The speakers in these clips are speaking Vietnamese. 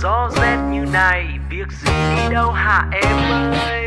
Gió rét như này Việc gì đi đâu hả em ơi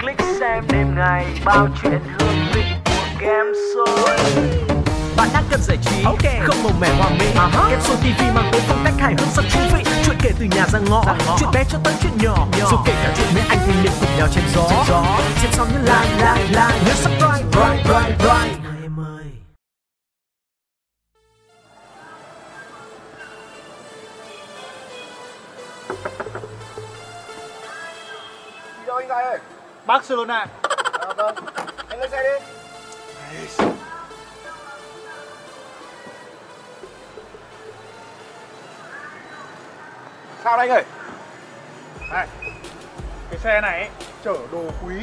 Click xem đêm ngày Bao chuyện hương vị của game show bạn đang cần giải trí okay. không màu mè hoa mỹ uh-huh. game show tv mang tới phong cách hài hước rất thú vị chuyện kể từ nhà ra ngõ, ra ngõ. chuyện bé cho tới chuyện nhỏ, nhỏ. dù kể cả chuyện mấy anh thanh niên cùng nhau trên gió, trên gió. xem xong nhớ like like like nhớ subscribe right right right Gái ơi? Barcelona À vâng, anh lên xe đi Sao đây anh ơi? Này Cái xe này ấy, chở đồ quý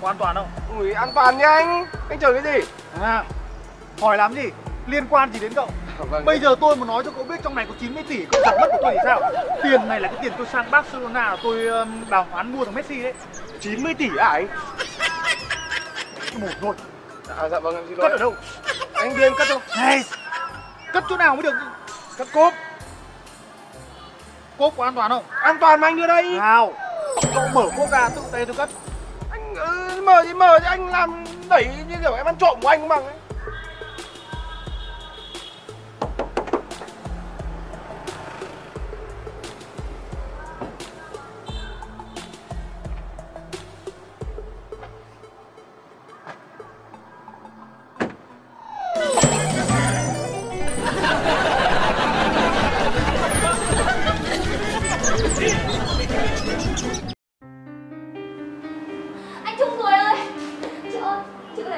Có an toàn không? Ui, an toàn nha anh Anh chở cái gì? À Hỏi làm gì? Liên quan gì đến cậu? Vâng, Bây giờ tôi mà nói cho cậu biết trong này có 90 tỷ Cậu giật mất của tôi thì sao? Tiền này là cái tiền tôi sang Barcelona Tôi đàm phán mua thằng Messi đấy 90 tỷ à anh? Một thôi À dạ vâng em xin lỗi Cất ở đâu? Anh đưa em cất đâu? Này Cất chỗ nào mới được Cất cốp Cốp có an toàn không? An toàn mà anh đưa đây Nào Cậu mở cốp ra tự tay tôi cất Anh ừ, mở thì mở chứ anh làm đẩy như kiểu em ăn trộm của anh bằng ấy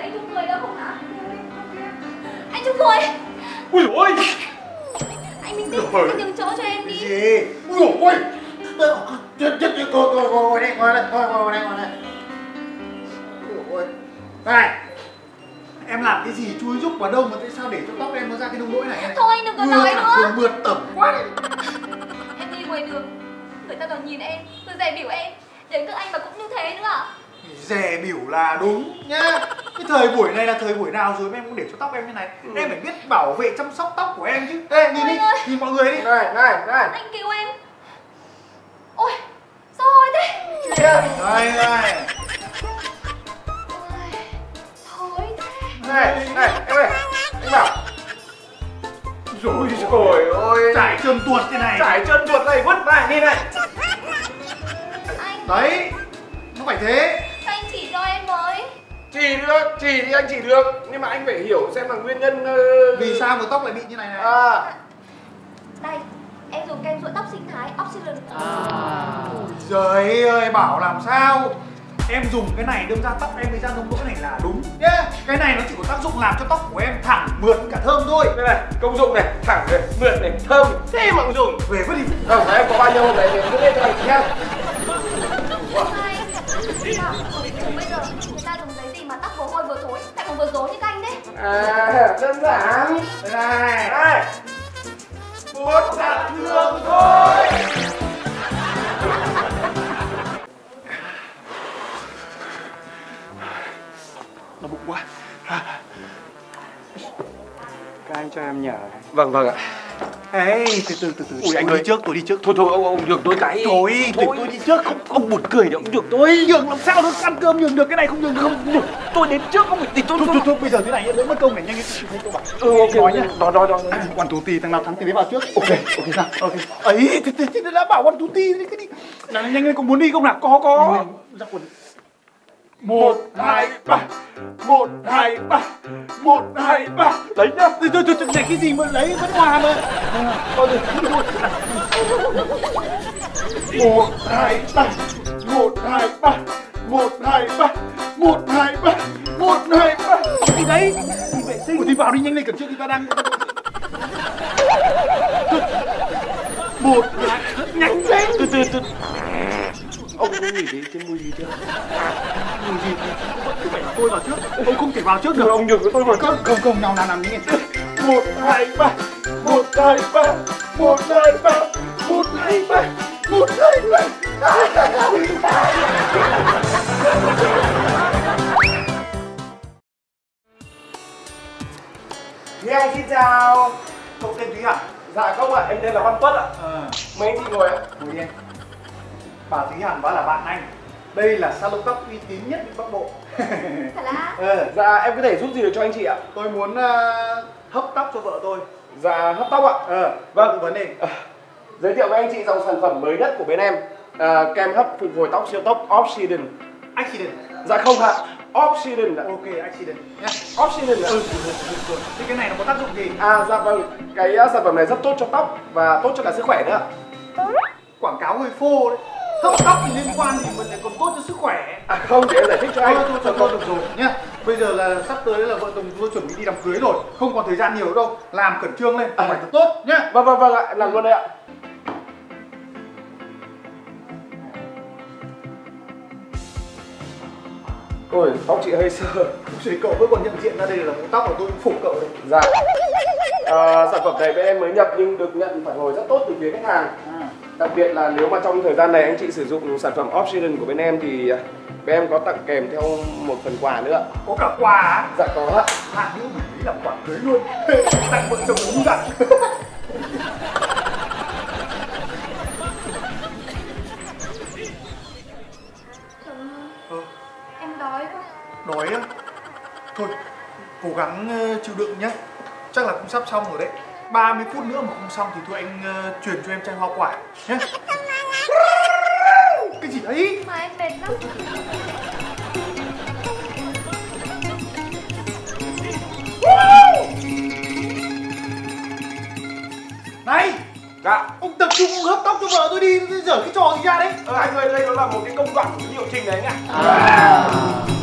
anh Trung người đâu không hả? Anh Trung người Ui ôi. Anh Minh Tinh Rồi. anh nhường chỗ cho em đi. Gì? Ui dồi ôi. Chết chết chết. Ngồi ngồi ngồi đây ngồi đây ngồi ngồi đây ngồi đây. Ui dồi ôi. Này Em làm cái gì chui rúc vào đâu mà tại sao để cho tóc em nó ra cái nông nỗi này? Thôi anh đừng có nói nữa. Mượt tẩm quá đấy em đi ngoài đường. Người ta toàn nhìn em. Rồi dè biểu em. Đến các anh mà cũng như thế nữa. À Dè biểu là đúng nhá Cái thời buổi này là thời buổi nào rồi mà em cũng để cho tóc em như này? Em phải biết bảo vệ chăm sóc tóc của em chứ. Ê nhìn đi, Ôi ơi. nhìn mọi người đi. Này này này. Anh cứu em. Ôi sao hồi thế? Kia Đây này. Ôi, thối thế. Này này em ơi Anh bảo. Rồi rồi. Ôi Trải trơn tuột thế này. Trải chân chuột này vứt này đi này. Đấy Nó phải thế Chỉ được, chỉ thì anh chỉ được Nhưng mà anh phải hiểu xem là nguyên nhân ờ, Vì sao mà tóc lại bị như này này? À. Đây em dùng kem dưỡng tóc sinh thái oxygen. Trời ơi bảo làm sao? Em dùng cái này đâm ra tóc em mới ra nông nỗi này là đúng nhá. Cái này nó chỉ có tác dụng làm cho tóc của em thẳng mượt cả thơm thôi. Đây này, công dụng này, thẳng này, mượt này, thơm. Thế mà dùng. Về vứt đi. Không, em có bao nhiêu hôm đấy thì cứ lên cho anh nhá À, đơn giản. Này Đây Bút đặt thương thôi. Nó bụng quá. Các anh cho em nhờ. Vâng, vâng ạ Ê từ từ từ từ Ui, anh ơi. đi trước tôi đi trước. Thôi thôi, ông, ông nhường tôi cái. Thôi, thôi tôi đi trước không Ông buồn cười thì ông nhường tôi. Nhường làm sao được ăn cơm nhường được cái này không nhường được. Không nhường Tôi đến trước ông phải thì tôi Thôi, thôi, thôi, bây giờ thế này đỡ mất công này nhanh lên tôi bảo. Ừ, ok, nói nhá. Đó, đó, đó. One two three thằng nào thắng thì lấy vào trước. Ok, ok sao? Ok. Ấy thì, đã bảo two three đi cái đi. Nào, nhanh lên có muốn đi không nào? Có có. Ra quần một hai ba. Một hai ba. Một hai ba. Lấy nhá. Thôi thôi thôi này cái gì mà lấy? Vẫn hòa mà. Thôi, thôi, thôi, một hai ba. Một hai ba. Một hai ba. Một hai ba. Một hai ba. Gì đấy? Đi vệ sinh. Ủa, thì vào đi nhanh lên cẩn trước thì ta đang một hai. Nhanh lên. Từ từ từ. Ông có nghĩ đến cái mùi gì chưa? Mùi gì? Cứ phải là tôi vào trước. Ông không thể vào trước được. Ông nhường tôi vào trước. Không, không, không, nào, nào, nào, nhanh Một, hai, ba. Một, hai, ba. Một, hai, ba. Một, hai, ba. Một, hai, ba. Thúy Anh xin chào. Cậu tên Thúy à? Dạ không ạ, em tên là Văn Tuất ạ. Ờ, Mấy anh chị ngồi ạ. ngồi đi anh. Bà Thúy Hàn và là bạn anh. Đây là salon tóc uy tín nhất Bắc Bộ. Thật là ờ, Dạ em có thể giúp gì được cho anh chị ạ? tôi muốn ờ, hấp tóc cho vợ tôi. Dạ hấp tóc ạ. Ờ, Vâng. vấn đi. Giới thiệu với anh chị dòng sản phẩm mới nhất của bên em. À, kem hấp phục hồi tóc siêu tốc Obsidian. Accident. Dạ không ạ, Obsidian ạ. Ok, accident nhá. Obsidian ạ. Ừ. Thế cái này nó có tác dụng gì? À dạ vâng, cái uh, sản phẩm này rất tốt cho tóc và tốt cho cả sức khỏe nữa. ạ. Quảng cáo hơi phô đấy. Hấp tóc thì liên quan thì mình lại còn tốt cho sức khỏe. À không, để em giải thích cho anh. thôi thôi thôi được rồi nhá. Bây giờ là sắp tới là vợ chồng tôi chuẩn bị đi đám cưới rồi, không còn thời gian nhiều đâu. Làm khẩn trương lên, À. phải thật tốt nhá. Vâng vâng vâng ạ, làm luôn đây ạ. Ôi, tóc chị hơi sơ. Thì cậu vẫn còn nhận diện ra đây là một tóc của tôi phục cậu đấy. Dạ. À, sản phẩm này bên em mới nhập nhưng được nhận phản hồi rất tốt từ phía khách hàng. À. Đặc biệt là nếu mà trong thời gian này anh chị sử dụng sản phẩm Obsidian của bên em thì à, bên em có tặng kèm theo một phần quà nữa. Có cả quà á? Dạ có ạ. Hạ nữa mình nghĩ là quả cưới luôn. Tặng vợ chồng đúng dặn. chồng Ờ, em đói quá đói á? Thôi, cố gắng ờ, chịu đựng nhé. Chắc là cũng sắp xong rồi đấy. 30 phút nữa mà không xong thì thôi anh ờ, chuyển cho em chai hoa quả nhé. Cái gì đấy? mà em mệt lắm Này, Dạ. ông tập trung ông hấp tóc cho vợ tôi đi, dở cái trò gì ra đấy? Ờ, anh ơi, đây nó là một cái công đoạn của cái liệu trình này anh ạ. Ôi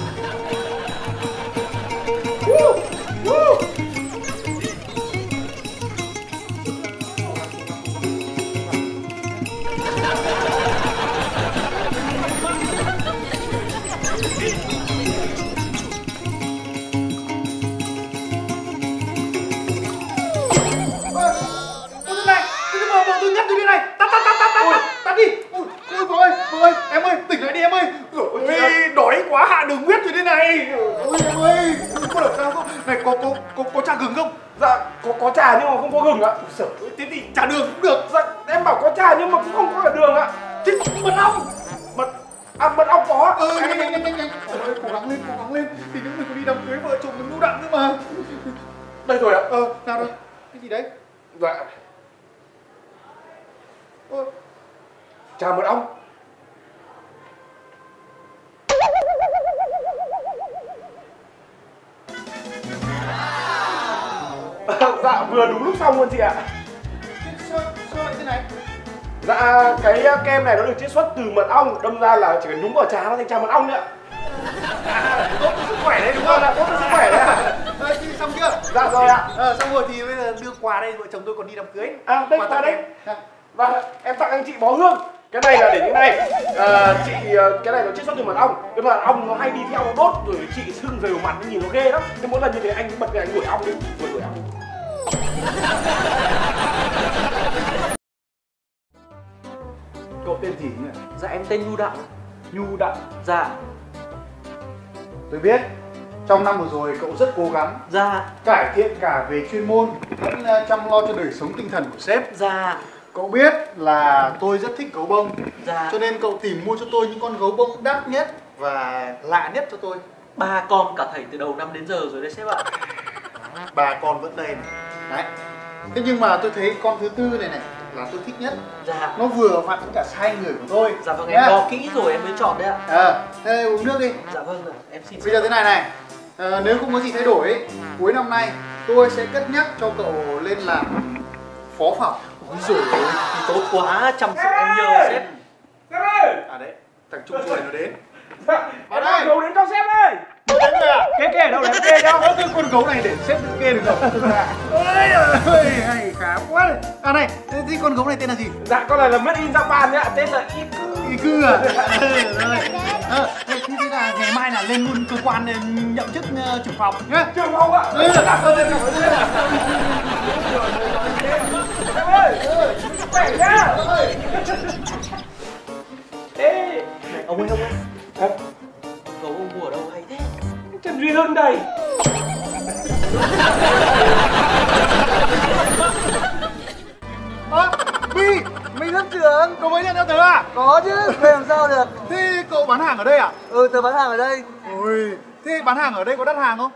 này. Ôi em ơi, có làm sao không? Này có có có có trà gừng không? Dạ, có có trà nhưng mà không có gừng ạ. Sợ, thế thì trà đường cũng được. Dạ, em bảo có trà nhưng mà cũng không có cả đường ạ. Thế mật ong. Mật à mật ong có. Ừ, nhanh nhanh nhanh nhanh nhanh. Cố gắng lên, cố gắng lên. Thì những người có đi đám cưới vợ chồng mình lưu đặng nữa mà. Đây rồi ạ. Ờ, nào đây. Cái gì đấy? Dạ, Ơ, trà mật ong. Dạ vừa đúng lúc xong luôn chị ạ sao, sao lại thế này? dạ cái uh, kem này nó được chiết xuất từ mật ong đâm ra là chỉ cần nhúng vào trà nó thành trà mật ong nữa ạ. Tốt cho sức khỏe đấy đúng không? là tốt cho sức khỏe đấy ạ Ờ, thì xong chưa? dạ rồi ạ Ờ, xong rồi thì bây giờ đưa quà đây, vợ chồng tôi còn đi đám cưới. à đây Quà đây. Nào. và em tặng anh chị bó hương cái này là để như này à, chị ờ, cái này nó chiết xuất từ mật ong cái mật ong nó hay đi theo nó đốt rồi chị sưng rều mặt nó nhìn nó ghê lắm thế mỗi lần như thế anh bật cái anh đuổi ong đi đuổi đuổi ong Cậu tên gì nhỉ? Dạ em tên Nhu Đặng Nhu Đặng. Dạ Tôi biết, trong năm vừa rồi cậu rất cố gắng Dạ cải thiện cả về chuyên môn vẫn ờ, chăm lo cho đời sống tinh thần của sếp. Dạ Cậu biết là tôi rất thích gấu bông, Dạ cho nên cậu tìm mua cho tôi những con gấu bông đắt nhất và lạ nhất cho tôi. Ba con cả thầy từ đầu năm đến giờ rồi đấy sếp ạ Bà con vẫn đây này. Đấy. Thế nhưng mà tôi thấy con thứ tư này này là tôi thích nhất. Dạ Nó vừa vặn với cả sai người của tôi. Dạ vâng Nhá. em đo kỹ rồi em mới chọn đấy ạ Ờ, thế uống nước đi. Dạ vâng ạ em xin Bây giờ thế này này, ờ, nếu không có gì thay đổi ấy, cuối năm nay tôi sẽ cất nhắc cho cậu lên làm phó phòng. Ôi thì tốt quá chăm sóc em nhờ sếp À đấy, thằng Trung Xuôi nó đến. Dạ, Vào đây. gấu đến cho sếp đây đến rồi à? kê kê ở đâu em kê cho Có cái con gấu này để xếp tự kê được không? Ôi ơi, hay khá quá này. À này, thế con gấu này tên là gì? dạ con này là made in japan đấy ạ tên là iku cư à? Ừ. Ờ, thế là ngày mai là lên luôn cơ quan ờ, nhậm chức ờ, trưởng phòng nhá. trường không ạ Ừ, cảm ơn cảm ơn em ơi khỏe nhá ê ông ơi ông ơi Thật cậu ông mua ở đâu hay thế Trần Duy Hưng đây Ơ, à, Bi, mình rất trưởng, cậu mới nhận ra tớ à? Có chứ, vậy làm sao được Thế cậu bán hàng ở đây à? Ừ, tớ bán hàng ở đây ui, thế bán hàng ở đây có đắt hàng không?